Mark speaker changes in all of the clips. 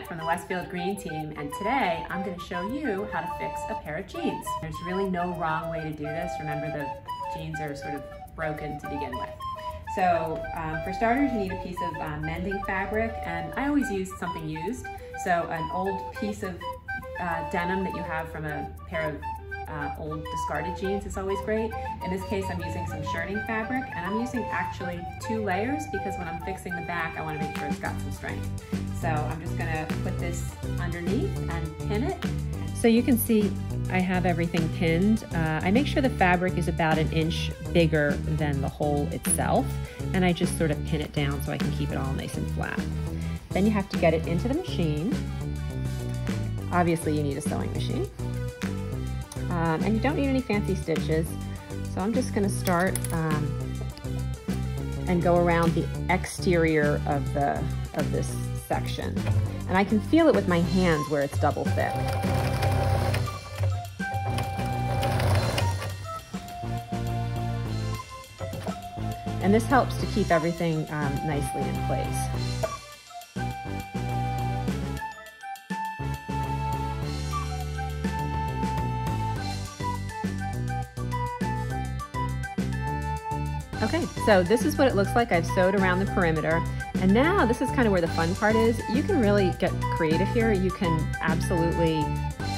Speaker 1: from the Westfield Green team and today I'm going to show you how to fix a pair of jeans. There's really no wrong way to do this. Remember the jeans are sort of broken to begin with. So um, for starters you need a piece of uh, mending fabric and I always use something used. So an old piece of uh, denim that you have from a pair of uh, old discarded jeans is always great. In this case, I'm using some shirting fabric and I'm using actually two layers because when I'm fixing the back, I wanna make sure it's got some strength. So I'm just gonna put this underneath and pin it. So you can see I have everything pinned. Uh, I make sure the fabric is about an inch bigger than the hole itself and I just sort of pin it down so I can keep it all nice and flat. Then you have to get it into the machine. Obviously you need a sewing machine. Um, and you don't need any fancy stitches. So I'm just gonna start um, and go around the exterior of, the, of this section. And I can feel it with my hands where it's double thick. And this helps to keep everything um, nicely in place. Okay, so this is what it looks like. I've sewed around the perimeter. And now this is kind of where the fun part is. You can really get creative here. You can absolutely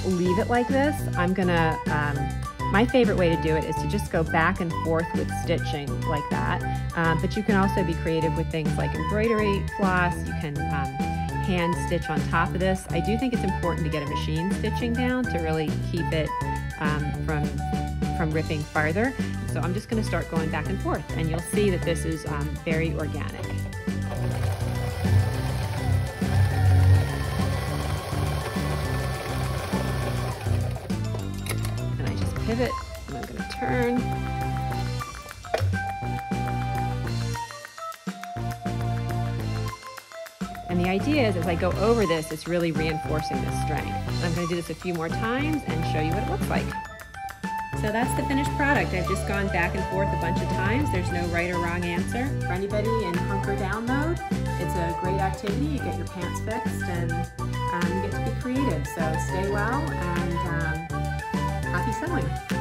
Speaker 1: leave it like this. I'm gonna, um, my favorite way to do it is to just go back and forth with stitching like that. Um, but you can also be creative with things like embroidery floss. You can um, hand stitch on top of this. I do think it's important to get a machine stitching down to really keep it um, from, from ripping farther. So I'm just gonna start going back and forth and you'll see that this is um, very organic. And I just pivot and I'm gonna turn. And the idea is as I go over this, it's really reinforcing the strength. I'm gonna do this a few more times and show you what it looks like. So that's the finished product. I've just gone back and forth a bunch of times. There's no right or wrong answer. For anybody in hunker down mode, it's a great activity. You get your pants fixed and um, you get to be creative. So stay well and um, happy sewing.